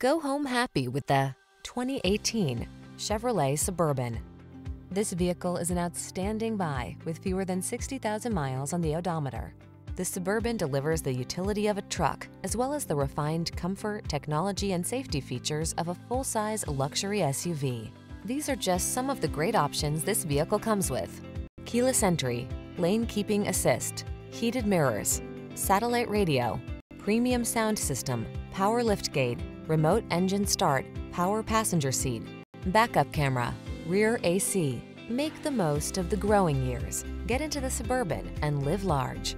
Go home happy with the 2018 Chevrolet Suburban. This vehicle is an outstanding buy with fewer than 60,000 miles on the odometer. The Suburban delivers the utility of a truck, as well as the refined comfort, technology, and safety features of a full-size luxury SUV. These are just some of the great options this vehicle comes with. Keyless entry, lane keeping assist, heated mirrors, satellite radio, premium sound system, power liftgate, remote engine start, power passenger seat, backup camera, rear AC. Make the most of the growing years. Get into the Suburban and live large.